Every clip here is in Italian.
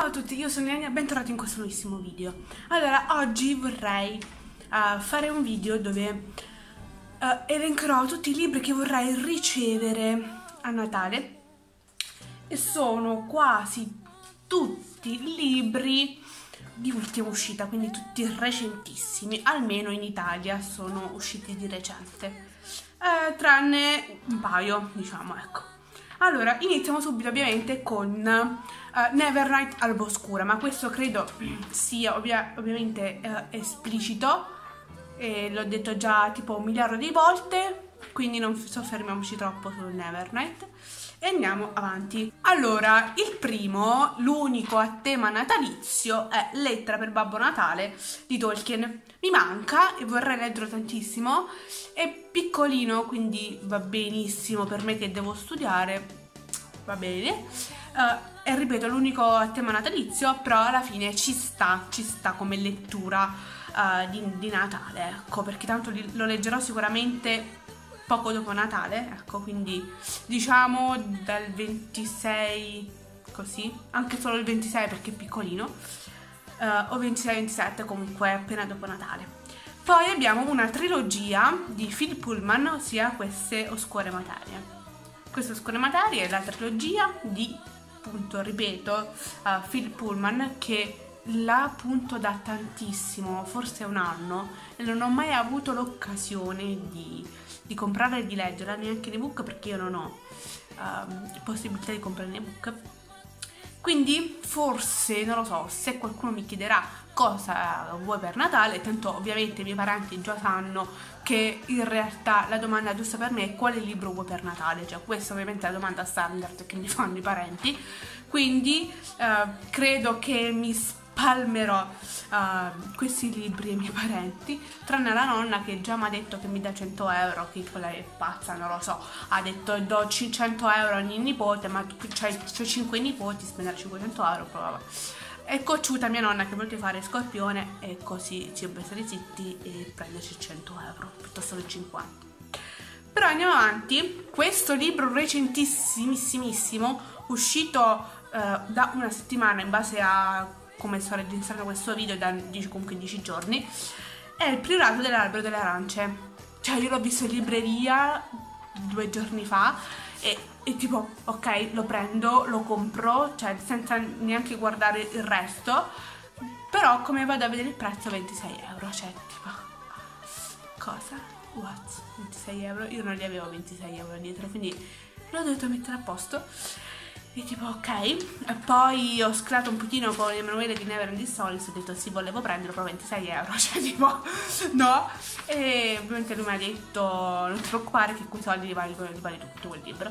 Ciao a tutti, io sono Ilenia e bentornati in questo nuovissimo video. Allora, oggi vorrei uh, fare un video dove uh, elencherò tutti i libri che vorrei ricevere a Natale e sono quasi tutti libri di ultima uscita, quindi tutti recentissimi, almeno in Italia sono usciti di recente, eh, tranne un paio, diciamo, ecco. Allora, iniziamo subito ovviamente con uh, Nevernight Alba Oscura, ma questo credo sia ovvia ovviamente uh, esplicito, l'ho detto già tipo un miliardo di volte, quindi non soffermiamoci troppo su Nevernight. E andiamo avanti. Allora, il primo, l'unico a tema natalizio, è Lettera per Babbo Natale di Tolkien. Mi manca e vorrei leggerlo tantissimo. È piccolino, quindi va benissimo per me che devo studiare. Va bene. Uh, e ripeto, l'unico a tema natalizio, però alla fine ci sta, ci sta come lettura uh, di, di Natale, ecco, perché tanto lo leggerò sicuramente poco dopo Natale, ecco, quindi diciamo dal 26 così, anche solo il 26 perché è piccolino, uh, o 26-27 comunque appena dopo Natale. Poi abbiamo una trilogia di Phil Pullman, ossia queste oscure materie. Queste oscure materie è la trilogia di, appunto, ripeto, uh, Phil Pullman che l'ha appunto da tantissimo, forse un anno, e non ho mai avuto l'occasione di di comprare e di leggerla, neanche in ebook perché io non ho uh, possibilità di comprare in ebook. Quindi forse, non lo so, se qualcuno mi chiederà cosa vuoi per Natale, tanto ovviamente i miei parenti già sanno che in realtà la domanda giusta per me è quale libro vuoi per Natale, cioè questa ovviamente è la domanda standard che mi fanno i parenti, quindi uh, credo che mi palmerò uh, questi libri ai miei parenti, tranne la nonna che già mi ha detto che mi dà 100 euro, che quella è pazza, non lo so, ha detto do 100 euro a ogni nipote, ma tu c'hai 5 nipoti, spendere 500 euro, vabbè. È cocciuta mia nonna che vuole fare scorpione e così ci può stare zitti e prenderci 100 euro, piuttosto che 50. Però andiamo avanti, questo libro recentissimissimo, uscito uh, da una settimana in base a come sto registrando questo video da comunque 10 giorni, è il priorato dell'albero delle arance. Cioè io l'ho visto in libreria due giorni fa e, e, tipo, ok, lo prendo, lo compro, cioè senza neanche guardare il resto, però come vado a vedere il prezzo 26 euro, cioè tipo, cosa? What? 26 euro? Io non li avevo 26 euro dietro, quindi l'ho dovuto mettere a posto. E tipo ok, e poi ho sclato un pochino con Emanuele di Never End Solis, ho detto sì volevo prenderlo però 26 euro, cioè tipo no, e ovviamente lui mi ha detto non ti preoccupare che quei soldi li vali, li vali tutto quel libro,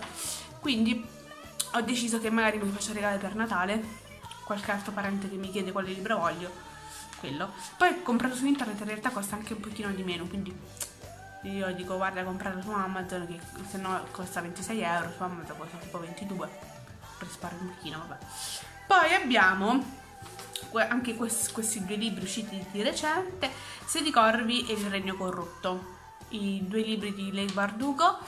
quindi ho deciso che magari mi faccio regalare per Natale, qualche altro parente che mi chiede quale libro voglio, quello, poi comprato su internet in realtà costa anche un pochino di meno, quindi io dico guarda comprarlo su Amazon che se no costa 26 euro, su Amazon costa tipo 22 risparmio un pochino, vabbè. Poi abbiamo anche questi, questi due libri usciti di recente, Sedi Corvi e Il Regno Corrotto, i due libri di Lei Bardugo,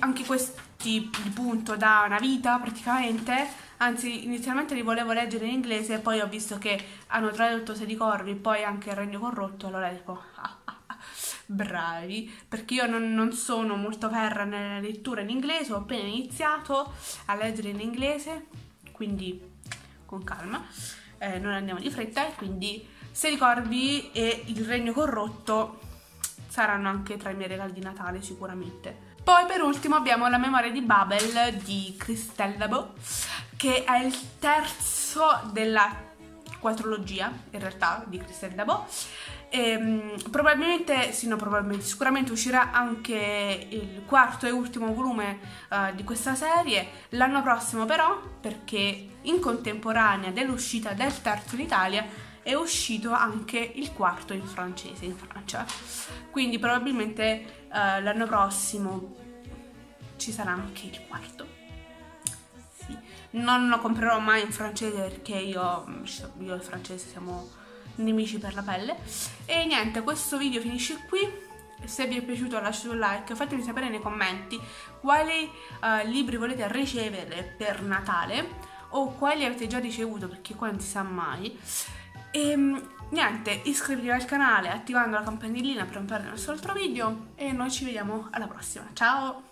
anche questi appunto da una vita praticamente, anzi inizialmente li volevo leggere in inglese, poi ho visto che hanno tradotto Sedi Corvi e poi anche Il Regno Corrotto, allora tipo... Ah, bravi, perché io non, non, sono molto ferra nella lettura in inglese, ho appena iniziato a leggere in inglese, quindi con calma, eh, non andiamo di fretta, quindi Se ricordi e Il Regno Corrotto saranno anche tra i miei regali di Natale sicuramente. Poi per ultimo abbiamo La memoria di Babel di Christelle Dabo, che è il terzo della quattrologia, in realtà, di Christelle Dabo e, ehm, probabilmente, sì no probabilmente, sicuramente uscirà anche il quarto e ultimo volume uh, di questa serie l'anno prossimo però, perché in contemporanea dell'uscita del terzo in Italia è uscito anche il quarto in francese in Francia. Quindi probabilmente uh, l'anno prossimo ci sarà anche il quarto. Non lo comprerò mai in francese perché io, io e il francese siamo nemici per la pelle. E niente, questo video finisce qui. Se vi è piaciuto lasciate un like, fatemi sapere nei commenti quali uh, libri volete ricevere per Natale o quali avete già ricevuto perché qua non si sa mai. E ehm, niente, iscrivetevi al canale attivando la campanellina per non perdere nostro altro video e noi ci vediamo alla prossima. Ciao!